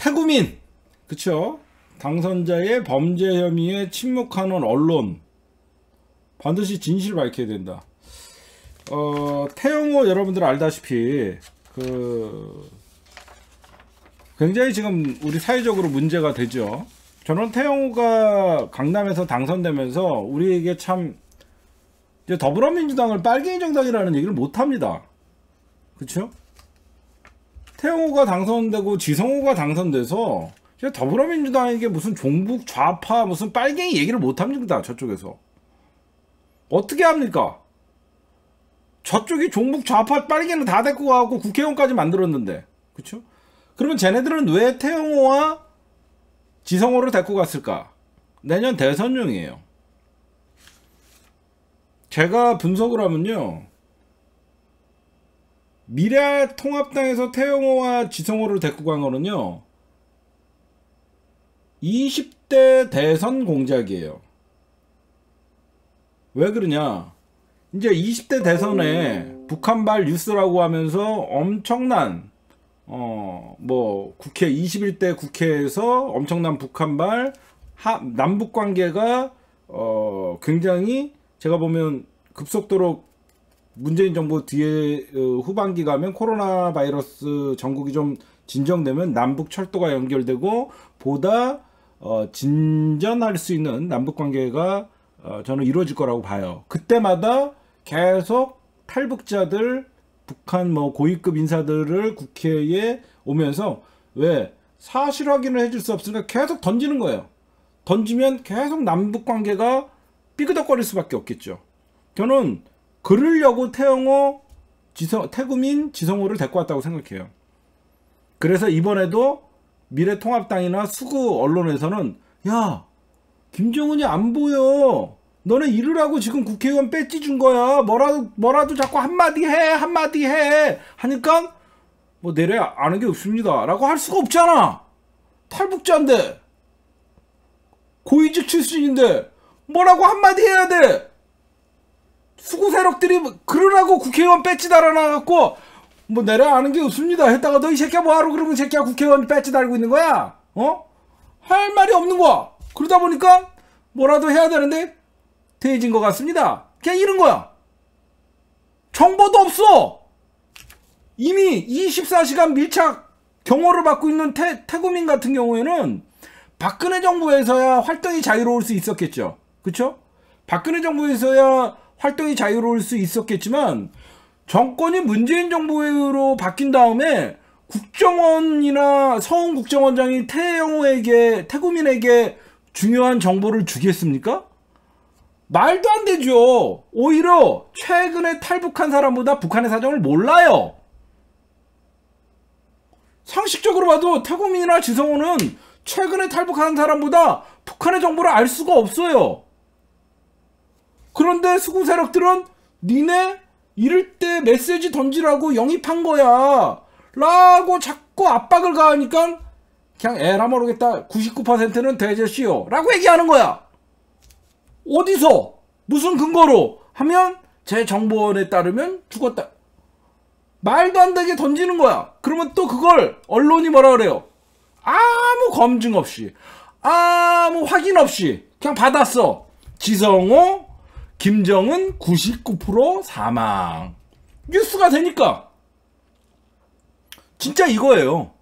태구민 그쵸 당선자의 범죄 혐의에 침묵하는 언론 반드시 진실 밝혀야 된다. 어, 태영호 여러분들 알다시피 그 굉장히 지금 우리 사회적으로 문제가 되죠. 저는 태영호가 강남에서 당선되면서 우리에게 참 더불어민주당을 빨갱이 정당이라는 얘기를 못 합니다. 그렇죠? 태영호가 당선되고 지성호가 당선돼서 이제 더불어민주당에게 무슨 종북 좌파 무슨 빨갱이 얘기를 못 합니다. 저쪽에서 어떻게 합니까? 저쪽이 종북 좌파 빨갱이는 다 데리고 가고 국회의원까지 만들었는데 그렇죠? 그러면 쟤네들은 왜 태영호와 지성호를 데리고 갔을까? 내년 대선용이에요. 제가 분석을 하면요. 미래 통합당에서 태영호와 지성호를 데리고 간 거는요. 20대 대선 공작이에요. 왜 그러냐? 이제 20대 대선에 북한발 뉴스라고 하면서 엄청난 어 뭐 국회 21대 국회에서 엄청난 북한발 하, 남북 관계가 어 굉장히 제가 보면 급속도로 문재인 정부 뒤에 어, 후반기 가면 코로나 바이러스 전국이 좀 진정되면 남북 철도가 연결되고 보다 어, 진전할 수 있는 남북 관계가 어, 저는 이루어질 거라고 봐요. 그때마다 계속 탈북자들 북한 뭐 고위급 인사들을 국회에 오면서 왜 사실 확인을 해줄 수 없으니까 계속 던지는 거예요. 던지면 계속 남북 관계가 삐그덕거릴 수밖에 없겠죠. 저는 그러려고 태영호, 지성, 태구민, 지성호를 데리고 왔다고 생각해요. 그래서 이번에도 미래통합당이나 수구 언론에서는 야 김정은이 안 보여. 너네 이르라고 지금 국회의원 배지 준 거야. 뭐라도 뭐라도 자꾸 한마디 해 한마디 해 하니까 뭐 내래 아는 게 없습니다라고 할 수가 없잖아. 탈북자인데 고위직 출신인데 뭐라고 한마디 해야 돼. 수구 세력들이 그러라고 국회의원 배지 달아놔갖고 뭐 내려 아는 게 없습니다 했다가 너 이 새끼야 뭐하러 그러면 이 새끼야 국회의원 배지 달고 있는 거야? 어? 할 말이 없는 거야. 그러다 보니까 뭐라도 해야 되는데 대해진 것 같습니다. 그냥 이런 거야. 정보도 없어. 이미 24시간 밀착 경호를 받고 있는 태, 태구민 같은 경우에는 박근혜 정부에서야 활동이 자유로울 수 있었겠죠. 그쵸? 박근혜 정부에서야 활동이 자유로울 수 있었겠지만 정권이 문재인 정부로 바뀐 다음에 국정원이나 서훈 국정원장이 태영호에게 태구민에게 중요한 정보를 주겠습니까? 말도 안 되죠. 오히려 최근에 탈북한 사람보다 북한의 사정을 몰라요. 상식적으로 봐도 태국민이나 지성호는 최근에 탈북한 사람보다 북한의 정보를 알 수가 없어요. 그런데 수구 세력들은 니네 이럴 때 메시지 던지라고 영입한 거야. 라고 자꾸 압박을 가하니까 그냥 에라 모르겠다. 99%는 대제시오. 라고 얘기하는 거야. 어디서? 무슨 근거로? 하면 제 정보원에 따르면 죽었다. 말도 안 되게 던지는 거야. 그러면 또 그걸 언론이 뭐라 그래요? 아무 검증 없이, 아무 확인 없이 그냥 받았어. 지성호, 김정은 99% 사망. 뉴스가 되니까. 진짜 이거예요.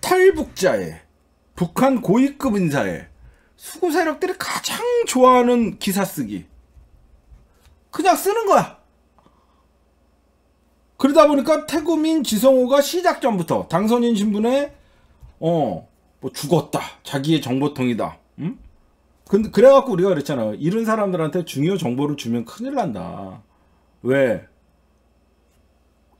탈북자의 북한 고위급 인사의 수구 세력들이 가장 좋아하는 기사 쓰기. 그냥 쓰는 거야. 그러다 보니까 태구민 지성호가 시작 전부터 당선인 신분에 어 뭐 죽었다 자기의 정보통이다 음? 근데 그래갖고 우리가 그랬잖아. 이런 사람들한테 중요 정보를 주면 큰일 난다. 왜?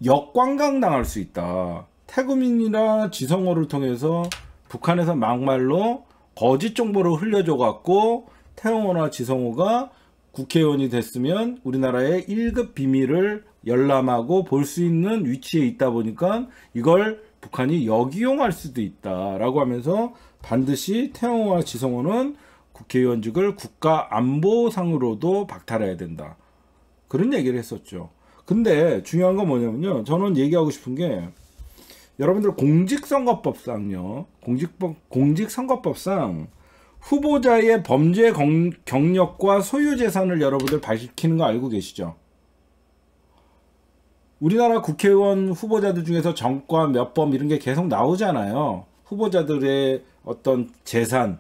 역관광 당할 수 있다. 태구민이나 지성호를 통해서 북한에서 막말로 거짓 정보를 흘려줘 갖고 태영호나 지성호가 국회의원이 됐으면 우리나라의 1급 비밀을 열람하고 볼 수 있는 위치에 있다 보니까 이걸 북한이 역이용할 수도 있다라고 하면서 반드시 태영호와 지성호는 국회의원직을 국가안보상으로도 박탈해야 된다. 그런 얘기를 했었죠. 근데 중요한 건 뭐냐면요. 저는 얘기하고 싶은 게 여러분들 공직선거법상요. 공직법 공직선거법상 후보자의 범죄 경력과 소유 재산을 여러분들 밝히는 거 알고 계시죠? 우리나라 국회의원 후보자들 중에서 정과 몇번 이런 게 계속 나오잖아요. 후보자들의 어떤 재산,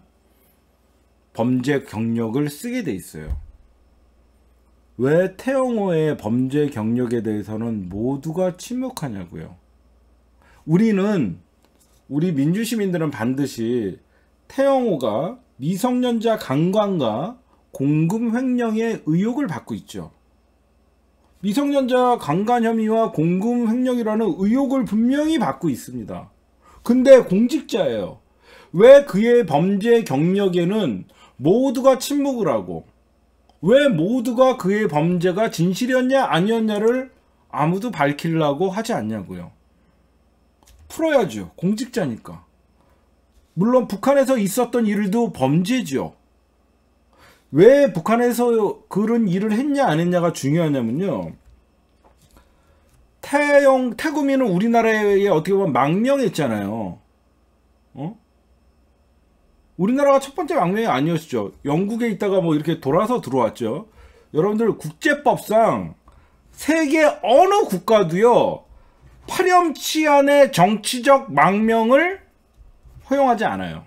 범죄 경력을 쓰게 돼 있어요. 왜 태영호의 범죄 경력에 대해서는 모두가 침묵하냐고요. 우리는 우리 민주시민들은 반드시 태영호가 미성년자 강간과 공금 횡령의 의혹을 받고 있죠. 미성년자 강간 혐의와 공금 횡령이라는 의혹을 분명히 받고 있습니다. 근데 공직자예요. 왜 그의 범죄 경력에는 모두가 침묵을 하고 왜 모두가 그의 범죄가 진실이었냐 아니었냐를 아무도 밝히려고 하지 않냐고요. 풀어야죠. 공직자니까. 물론 북한에서 있었던 일도 범죄죠. 왜 북한에서 그런 일을 했냐 안 했냐가 중요하냐면요. 태영 태구민은 우리나라에 어떻게 보면 망명했잖아요. 어? 우리나라가 첫 번째 망명이 아니었죠. 영국에 있다가 뭐 이렇게 돌아서 들어왔죠. 여러분들 국제법상 세계 어느 국가도요. 파렴치한의 정치적 망명을 허용하지 않아요.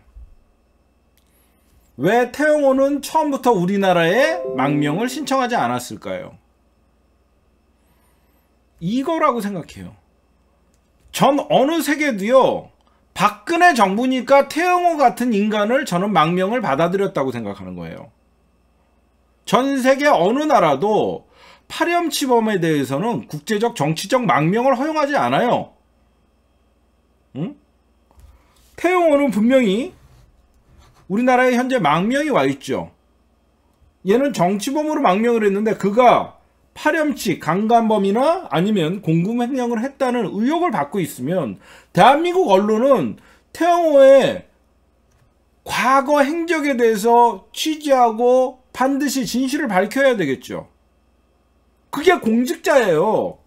왜 태영호는 처음부터 우리나라에 망명을 신청하지 않았을까요? 이거라고 생각해요. 전 어느 세계도요. 박근혜 정부니까 태영호 같은 인간을 저는 망명을 받아들였다고 생각하는 거예요. 전 세계 어느 나라도 파렴치범에 대해서는 국제적 정치적 망명을 허용하지 않아요. 응? 태영호는 분명히 우리나라에 현재 망명이 와 있죠. 얘는 정치범으로 망명을 했는데 그가 파렴치 강간범이나 아니면 공금 횡령을 했다는 의혹을 받고 있으면 대한민국 언론은 태영호의 과거 행적에 대해서 취재하고 반드시 진실을 밝혀야 되겠죠. 그게 공직자예요.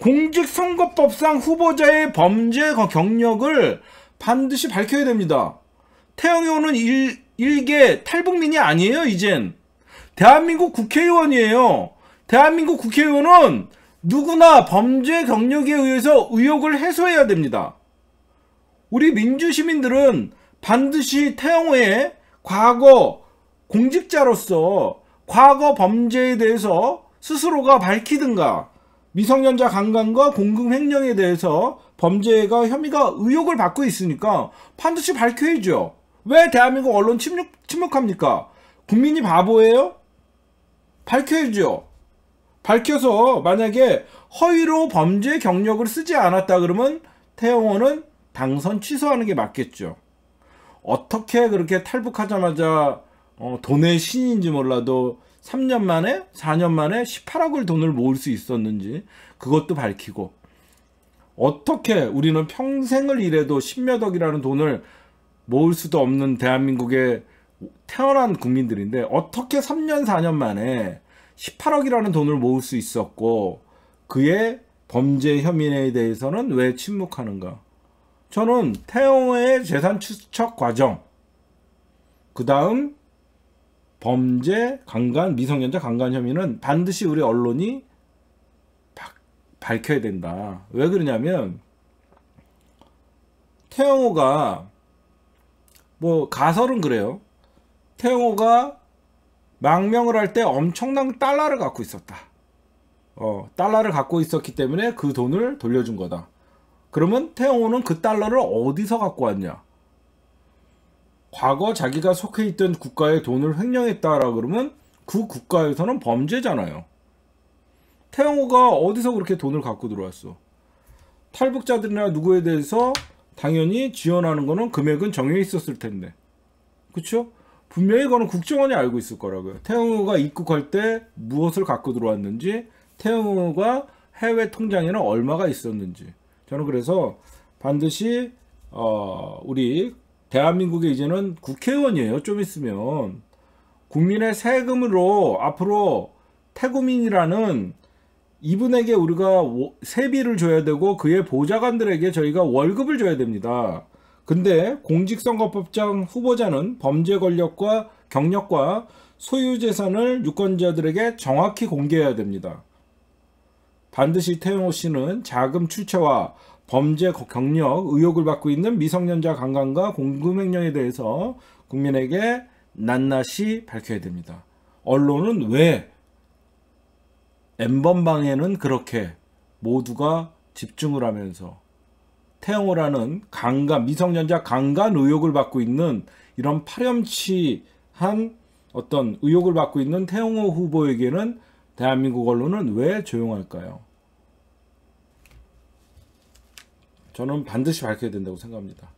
공직선거법상 후보자의 범죄 경력을 반드시 밝혀야 됩니다. 태영호는 일, 일개 탈북민이 아니에요, 이젠. 대한민국 국회의원이에요. 대한민국 국회의원은 누구나 범죄 경력에 의해서 의혹을 해소해야 됩니다. 우리 민주시민들은 반드시 태영호의 과거 공직자로서 과거 범죄에 대해서 스스로가 밝히든가 미성년자 강간과 공금 횡령에 대해서 범죄가 혐의가 의혹을 받고 있으니까 반드시 밝혀야죠. 왜 대한민국 언론 침묵, 침묵합니까? 국민이 바보예요? 밝혀야죠. 밝혀서 만약에 허위로 범죄 경력을 쓰지 않았다 그러면 태영호는 당선 취소하는 게 맞겠죠. 어떻게 그렇게 탈북하자마자 어, 돈의 신인지 몰라도 3년 만에 4년 만에 18억을 돈을 모을 수 있었는지 그것도 밝히고 어떻게 우리는 평생을 일해도 10몇 억이라는 돈을 모을 수도 없는 대한민국에 태어난 국민들인데 어떻게 3년 4년 만에 18억이라는 돈을 모을 수 있었고 그의 범죄 혐의에 대해서는 왜 침묵하는가? 저는 태영의 재산 추적 과정, 그 다음 범죄, 강간, 미성년자 강간 혐의는 반드시 우리 언론이 밝혀야 된다. 왜 그러냐면 태영호가 뭐 가설은 그래요. 태영호가 망명을 할 때 엄청난 달러를 갖고 있었다. 어, 달러를 갖고 있었기 때문에 그 돈을 돌려준 거다. 그러면 태영호는 그 달러를 어디서 갖고 왔냐? 과거 자기가 속해 있던 국가의 돈을 횡령했다라 그러면 그 국가에서는 범죄잖아요. 태영호가 어디서 그렇게 돈을 갖고 들어왔어? 탈북자들이나 누구에 대해서 당연히 지원하는 거는 금액은 정해 있었을 텐데. 그쵸? 분명히 그거는 국정원이 알고 있을 거라고요. 태영호가 입국할 때 무엇을 갖고 들어왔는지, 태영호가 해외 통장에는 얼마가 있었는지. 저는 그래서 반드시 어, 우리 대한민국에 이제는 국회의원이에요. 좀 있으면 국민의 세금으로 앞으로 태국민이라는 이분에게 우리가 세비를 줘야 되고 그의 보좌관들에게 저희가 월급을 줘야 됩니다. 근데 공직선거법상 후보자는 범죄 권력과 경력과 소유 재산을 유권자들에게 정확히 공개해야 됩니다. 반드시 태영호 씨는 자금 출처와 범죄 경력, 의혹을 받고 있는 미성년자 강간과 공금횡령에 대해서 국민에게 낱낱이 밝혀야 됩니다. 언론은 왜 엠번방에는 그렇게 모두가 집중을 하면서 태영호라는 강간 미성년자 강간 의혹을 받고 있는 이런 파렴치한 어떤 의혹을 받고 있는 태영호 후보에게는 대한민국 언론은 왜 조용할까요? 저는 반드시 밝혀야 된다고 생각합니다.